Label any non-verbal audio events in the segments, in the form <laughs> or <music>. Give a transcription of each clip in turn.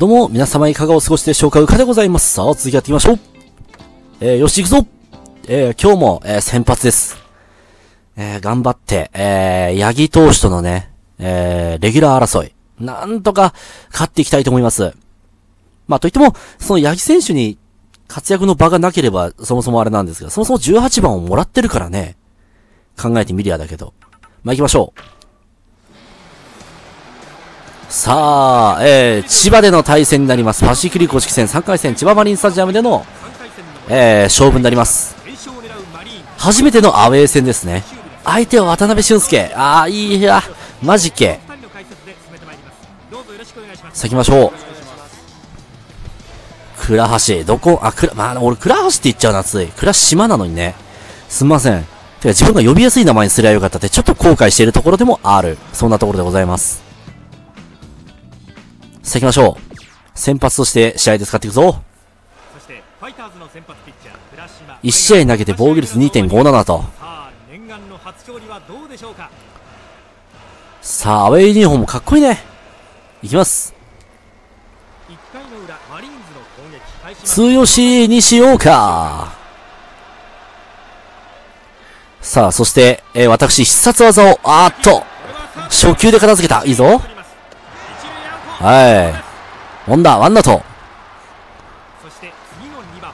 どうも、皆様いかがお過ごしでしょうかうかでございます。さあ、続きやっていきましょう。えー、よし、行くぞえー、今日も、えー、先発です。えー、頑張って、えー、八木投手とのね、えー、レギュラー争い。なんとか、勝っていきたいと思います。まあ、といっても、その八木選手に、活躍の場がなければ、そもそもあれなんですが、そもそも18番をもらってるからね。考えてみりゃだけど。まあ、行きましょう。さあ、えー、千葉での対戦になります。パシフィリ公式戦3回戦、千葉マリンスタジアムでの、えー、勝負になります。初めてのアウェー戦ですね。相手は渡辺俊介。ああ、いいや、マジけ。さあ行きましょう。倉橋、どこ、あ、くら、まあ、俺、倉橋って言っちゃうな、つい。倉島なのにね。すんません。てか、自分が呼びやすい名前にすりゃよかったって、ちょっと後悔しているところでもある。そんなところでございます。さあ行きましょう。先発として試合で使っていくぞ。そしてファイターズの先発ピッチャー倉島1試合投げて防御率2.57と。さあ、アウェイユニフォームかっこいいね。いきます。通用しにしようか。さあ、そして、えー私、必殺技を、あーっと、初球で片付けた。いいぞ。はい。問だ、ワンアウト。そして次の2番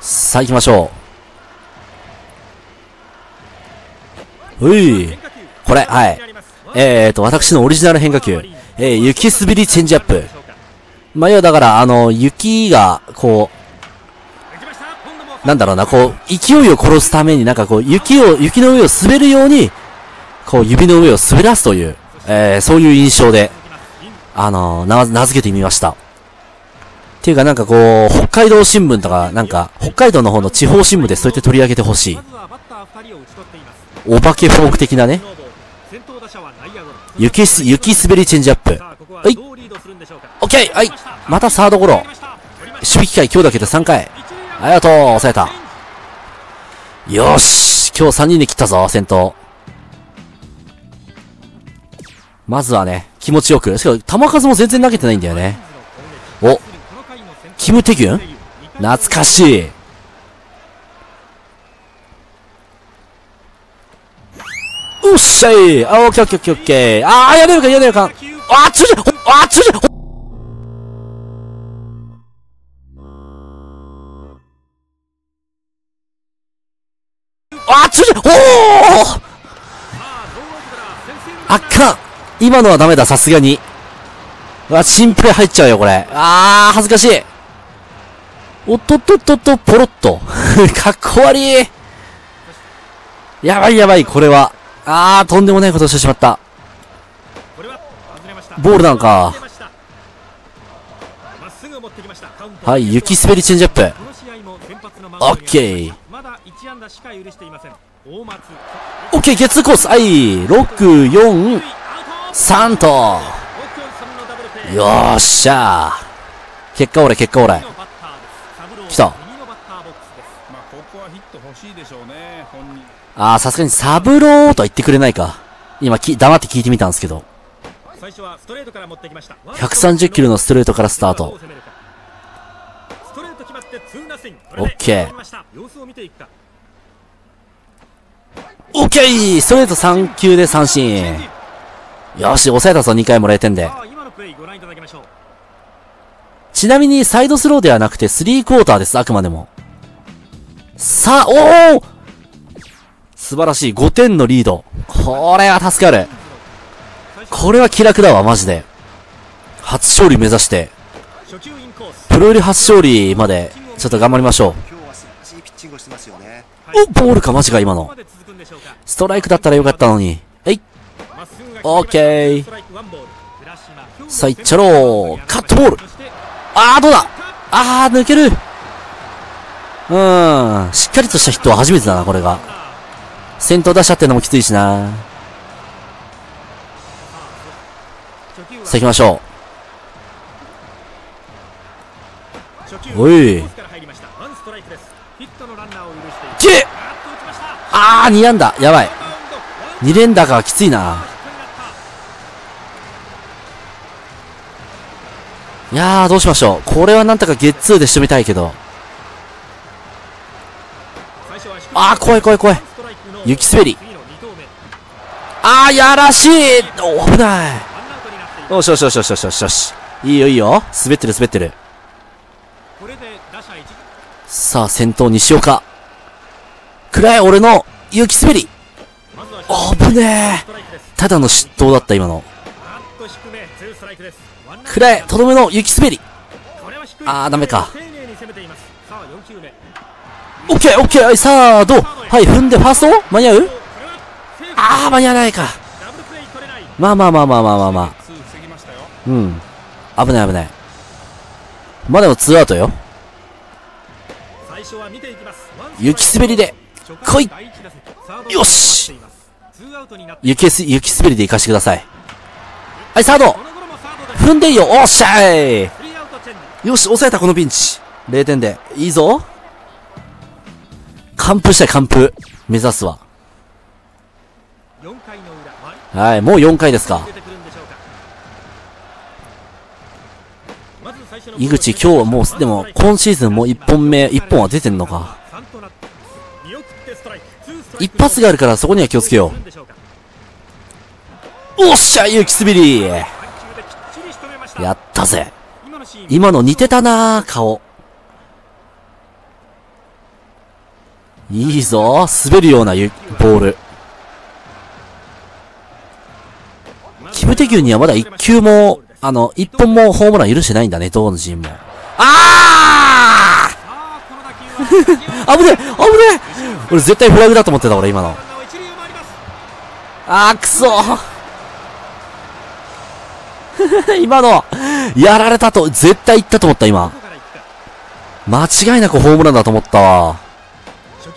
さあ、行きましょう。うい。これ、はい。えーと、私のオリジナル変化球。えー、雪滑りチェンジアップ。まあ、要はだから、あの、雪が、こう、なんだろうな、こう、勢いを殺すためになんかこう、雪を、雪の上を滑るように、こう、指の上を滑らすという、えー、そういう印象で、あのな、名付けてみました。っていうかなんかこう、北海道新聞とか、なんか、北海道の方の地方新聞でそうやって取り上げてほしい。お化けフォーク的なね、雪す、雪滑りチェンジアップ。はいオッケーはいまたサードゴロ。守備機会今日だけで3回。ありがとう抑えた。よし今日3人で切ったぞ、先頭。まずはね、気持ちよく。しかも、球数も全然投げてないんだよね。お、キム・テギュン？懐かしい。おっしゃいあ、オッケーオッケーオッケーオッケー。あー、やれるかやれるか。あー、つじゃ、ほあー、つじゃ、ほあ、つじゃ、おーあっかん今のはダメだ、さすがに。うわ、チンプレ入っちゃうよ、これ。あー、恥ずかしい。おっとっとっとっと、ポロッと。<laughs> かっこ悪い。やばいやばい、これは。あー、とんでもないことしてしまった。ボールなんかはい、雪滑りチェンジアップ。オッケー。オッケー、ゲッツーコース。はい、6、4、3と。奥さんのダブルプレーよーっしゃー。結果俺、結果俺。来たああー、さすがにサブローとは言ってくれないか。今き、黙って聞いてみたんですけど。最初はストレートから持ってきました130キロのストレートからスタート。オッケーオッケーストレート3球で三振。よし、抑えたぞ、2回も0点で。さあ今のプレーご覧いただきましょうちなみに、サイドスローではなくて、3クォーターです、あくまでも。さあ、おお素晴らしい、5点のリード。これは助かる。これは気楽だわ、マジで。初勝利目指して、初球インコースプロ入り初勝利まで、ちょっと頑張りましょ今日は素晴らしいピッチングをしてますよね。う。お、ボールか、マジか、今のストライクだったらよかったのに。オッケーさあ行っちゃろうカットボールあー、どうだ？あー、抜けるうーん。しっかりとしたヒットは初めてだな、これが。先頭出しちゃってのもきついしな。さあ行きましょ初球おいコースから入りましたワンストライクですヒットのランナーを許しているう。けあーっと打ちましたあ、2安打。やばい。2連打か、きついな。ヒットになったいやー、どうしましょう。これはなんとかゲッツーで仕留めたいけど。あー、怖い怖い怖い。雪滑り。あー、やらしい危ない。よしよしよしよしよしよし。いいよいいよ。滑ってる滑ってる。さあ、先頭西岡。くらえ、俺の雪滑り。まずはあぶねえ。ただの失投だった、今の。くらえ、とどめの雪滑り。あーダメか。丁寧に攻めています。さあ4球目。オッケーオッケー。はい、さあ、どうはい、踏んでファースト？間に合う？あー、間に合わないか。まあまあまあまあまあまあまあ。うん。危ない危ない。まあでもツーアウトよ。雪滑りで、来い。よし。雪す、雪滑りで行かしてください。はい、サードこの頃もサードです踏んよおっしゃいよし、抑えたこのピンチ。0点で。いいぞ。完封したい、完封。目指すわ。はい、もう4回ですか。井口、今日はもう、でも、今シーズンもう1本目、1本は出てんのか。一発があるからそこには気をつけよう。おっしゃ、雪滑りやったぜ。今の似てたな顔。いいぞ、滑るようなゆボール。キムテキューにはまだ1球も、あの、1本もホームラン許してないんだね、どのチームも。あさあー <laughs> 危ねえ危ねえ俺絶対フラグだと思ってた、俺今の。あー、くそ <laughs> 今の、やられたと、絶対行ったと思った、今。間違いなくホームランだと思ったわ。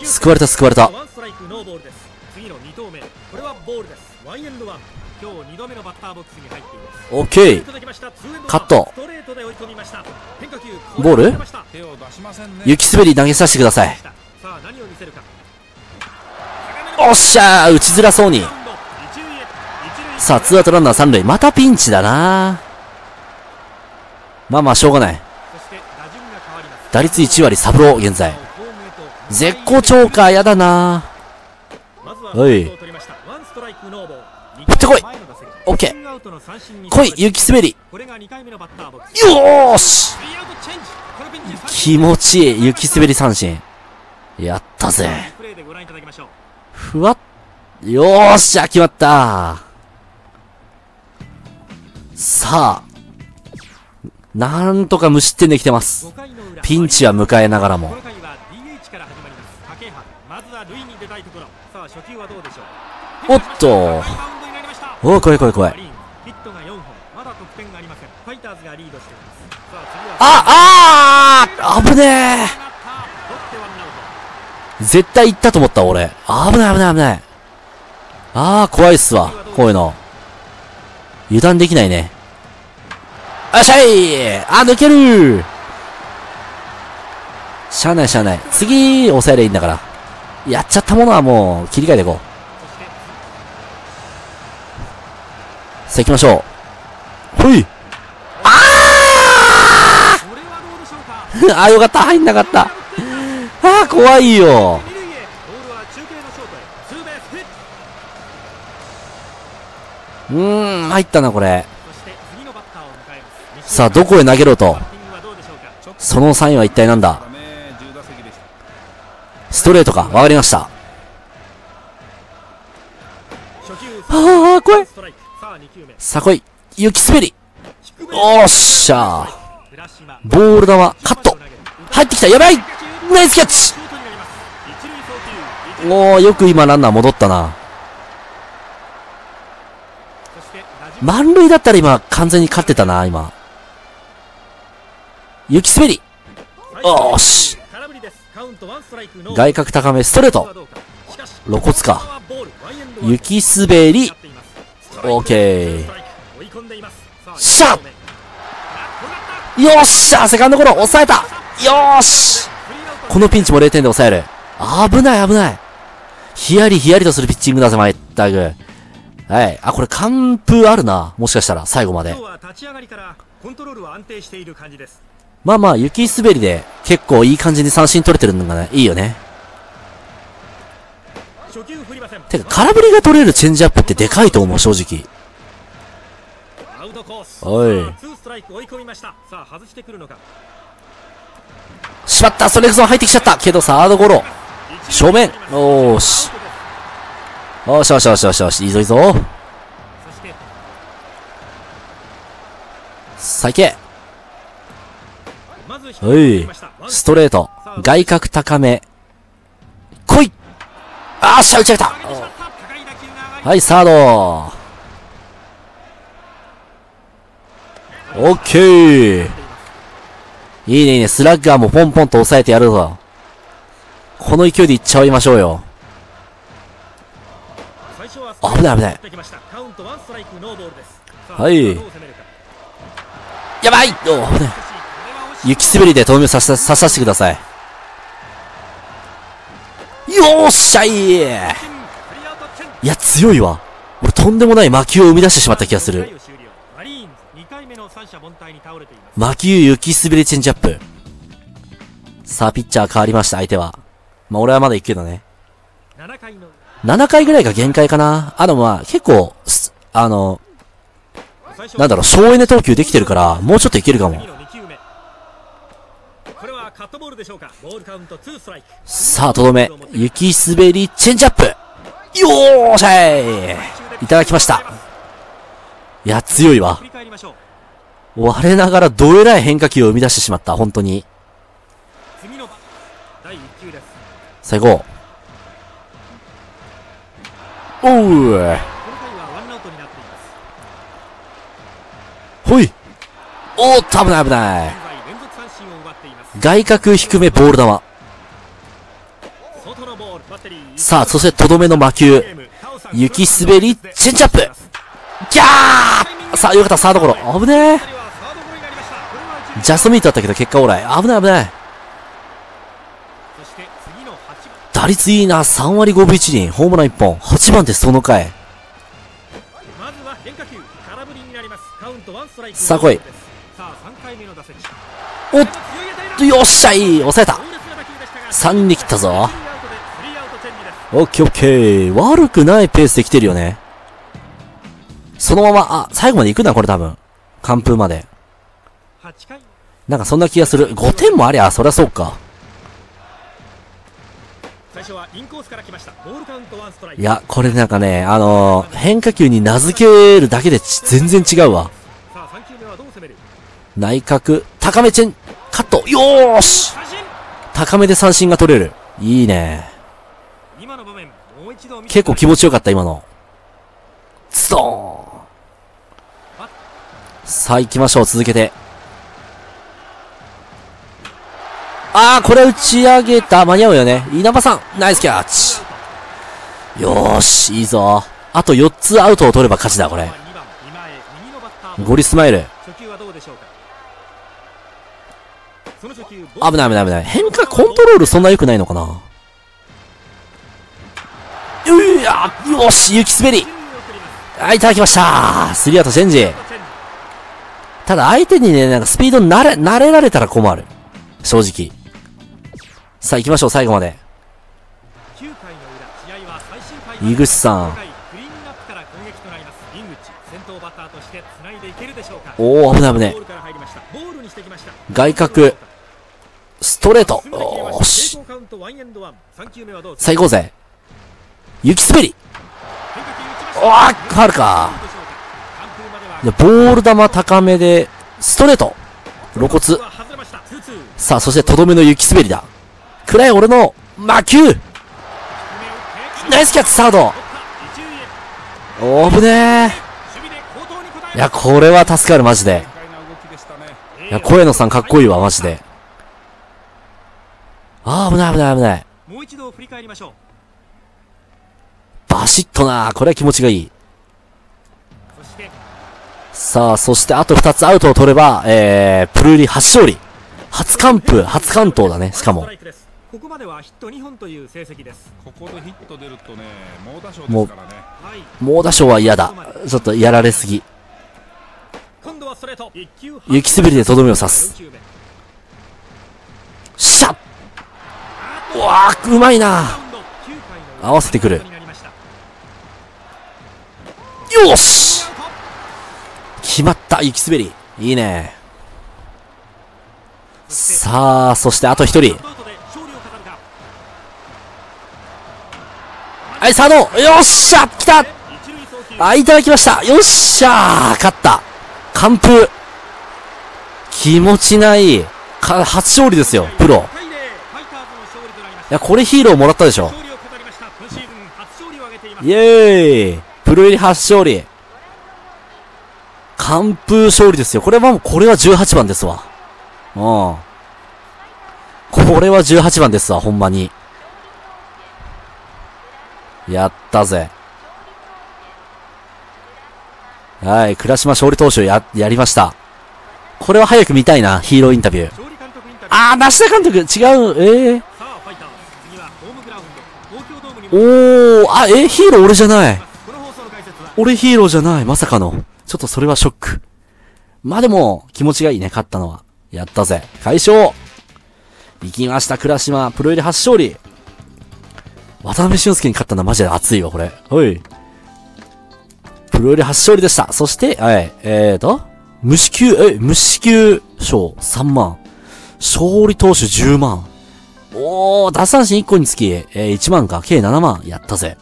救われた救われた。ワンストライクノーボールです。次の2投目。これはボールです。ワンエンドワン。今日2度目のバッターボックスに入っています。オッケー。カット。ストレートで追い込みました。変化球ボール？雪滑り投げさせてください。おっしゃー打ちづらそうに。さあ、ツーアウトランナー三塁。またピンチだなまあまあ、しょうがない。打率1割サブロー、現在。絶好調か、やだなおい。振ってこいオッケー。来い、雪滑り。よーし気持ちいい、雪滑り三振。やったぜ。ふわっ、よーしゃ、決まったさあ。なんとか無失点できてます。5回の裏ピンチは迎えながらもおっとおー、怖い怖い怖いマ。リーンズヒットが4本まだ得点があああ、危ねえ絶対行ったと思った、俺。危ない危ない危ない。あー、怖いっすわ。こういうの。油断できないね。あっしゃいあ、抜けるしゃあないしゃあない。次、抑えりゃいいんだから。やっちゃったものはもう、切り替えていこう。さあ行きましょう。ほいこれはどうでしょうかあー、よかった入んなかった。あー、怖いよ。うーん、入ったな、これ。さあ、どこへ投げろとそのサインは一体なんだだね10打席でしたストレートか。わかりました。あー、怖い。さあ2球目さあ来い。雪滑り。おっしゃ浦島ボール球、カット。入ってきた。やばいナイスキャッチおー、よく今ランナー戻ったな。そして打順満塁だったら今、完全に勝ってたな、今。雪滑り。おーし外角高め、ストレート。露骨か。雪滑り。オーケーシャッよっしゃセカンドゴロ抑えたよーしこのピンチも0点で抑える。危ない危ない。ヒヤリヒヤリとするピッチングだぜ、まったく。はい。あ、これ完封あるな。もしかしたら、最後まで今日。は立ち上がりからコントロールは安定している感じですまあまあ、雪滑りで結構いい感じに三振取れてるのがね、いいよね。初球振りませんてか、空振りが取れるチェンジアップってでかいと思う、正直。アウトコースおいさあツーストライク追い込みましたさあ外してくるのかしまったストレートゾーン入ってきちゃったけど、サードゴロ。正面おーしよしよしよしよしよし、いいぞいいぞ。そして最低。まずおい。ストレート。外角高め。来いあーっしゃ、打ち上げたはい、サード。オッケー。いいね、いいね。スラッガーもポンポンと抑えてやるぞ。この勢いでいっちゃいましょうよ。危ない危ないはいやばいおー危ない。雪滑りでとどめさせ、ささせてください。よっしゃいいや、強いわ。俺とんでもない魔球を生み出してしまった気がする。マリーンズ2回目の三者凡退に倒れています魔球雪滑りチェンジアップ。さあ、ピッチャー変わりました、相手は。まあ、俺はまだ行くけどね。7回の7回ぐらいが限界かな。あ、でもまあ、結構、すあの、なんだろう、省エネ投球できてるから、もうちょっといけるかも次。の2球目これはカットボールでしょうかボールカウント2ストライクさあ、とどめ、雪滑りチェンジアップ。よーしゃいいただきました。いや、強いわ我ながらどえらい変化球を生み出してしまった、本当に。次の第1球です最後。おうほいおーっと危ない危ない外角低めボール球。さあ、そしてとどめの魔球。雪滑りチェンジアップギャーさあ、よかった、サードゴロ。危ねえジャストミートだったけど結果オーライ。危ない危ない。そして次の8番打率いいな、3割5分1厘。ホームラン1本。8番でその回。まずは変化球空振りになりますカウントワンストライクさあ来いさあ3回目の打席おっと、よっしゃい抑えた強烈な打球でしたが3に切ったぞ。オッケーオッケー。悪くないペースで来てるよね。そのまま、あ、最後まで行くな、これ多分。完封まで。8回なんかそんな気がする。5点もありゃ、そりゃそうか。いや、これなんかね、あのー変化球に名付けるだけでち全然違うわ。さあ3球目はどう攻める？内角、高めチェン、カット、よーし高めで三振が取れる。いいね。今の場面もう一度見て結構気持ちよかった、今の。ズドーンさあ行きましょう、続けて。あー、これ打ち上げた。間に合うよね。稲葉さん、ナイスキャッチ。よーし、いいぞ。あと4つアウトを取れば勝ちだ、これ。ゴリスマイル。危ない危ない危ない。変化コントロールそんな良くないのかなうやよし、雪滑り。はい、いただきました。スリーアウトチェンジ。ただ相手にね、なんかスピード慣れ、慣れられたら困る。正直。さあ行きましょう、最後まで。井口さん5回クリーンナップから攻撃となります井口先頭バッターとして繋いでいけるでしょうかお、危ない危ない。外角、ストレート。進めてきまおーし。最高ぜ。雪滑り。変化球打ちましたおー、ファウルか。ボール球高めで、ストレート。露骨。さあ、そしてとどめの雪滑りだ。くらい俺の魔球ナイスキャッチサードおーぶねーいや、これは助かる、マジで。いや、声野さんかっこいいわ、マジで。あー、危ない危ない危ない。もう一度振り返りましょうバシッとなこれは気持ちがいい。さあ、そしてあと2つアウトを取れば、えー、プルーリ初勝利。初完封、初完投だね、しかもここまではヒット2本という成績ですここでヒット出るとね猛打賞ですからねはい猛打賞は嫌だ。ちょっとやられすぎ。今度はストレート一球雪滑りでとどめを刺す。4球目シャッうわー、うまいなラウンド9回の合わせてくるよし決まった、雪滑り。いいね。さあ、そしてあと一人。はい、佐野よっしゃ来たあ、いただきましたよっしゃー勝った完封気持ちない。か、初勝利ですよ、プロ。いや、これヒーローもらったでしょ。イエーイプロ入り初勝利完封勝利ですよ。これはもう、これは18番ですわ。うん。これは18番ですわ、ほんまに。やったぜ。はい、倉島勝利投手や、やりました。これは早く見たいな、ヒーローインタビュー。ーあー、梨田監督、違う、えー。おー、あ、え、ヒーロー俺じゃない。俺ヒーローじゃない、まさかの。ちょっとそれはショック。まあでも、気持ちがいいね、勝ったのは。やったぜ。快勝行きました、倉島。プロ入り初勝利。渡辺俊介に勝ったのはマジで熱いわ、これ。はい。プロ入り初勝利でした。そして、はい、えーと、無支給、え、無支給賞3万。勝利投手10万。おー、奪三振1個につき、えー、1万か、計7万。やったぜ。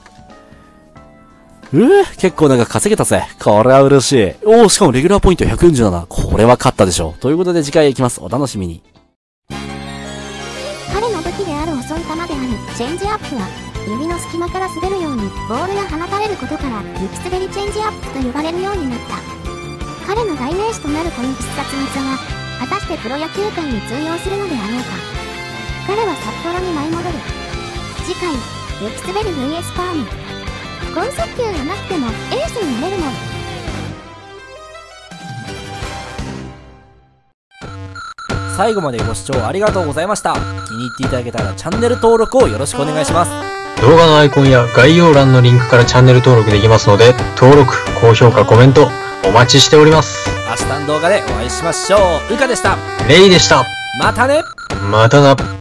うぅ、結構なんか稼げたぜ。これは嬉しい。おー、しかもレギュラーポイント147。これは勝ったでしょう。ということで次回へ行きます。お楽しみに。彼の武器である遅い球であるチェンジアップは指の隙間から滑るようにボールが放たれることから雪滑りチェンジアップと呼ばれるようになった。彼の代名詞となるこの必殺技は果たしてプロ野球界に通用するのであろうか。彼は札幌に舞い戻る。次回雪滑り VS パーム。剛速球がなくてもエースになれるもん最後までご視聴ありがとうございました。気に入っていただけたらチャンネル登録をよろしくお願いします。動画のアイコンや概要欄のリンクからチャンネル登録できますので、登録、高評価、コメント、お待ちしております。明日の動画でお会いしましょう。うかでした。レイでした。またねまたな。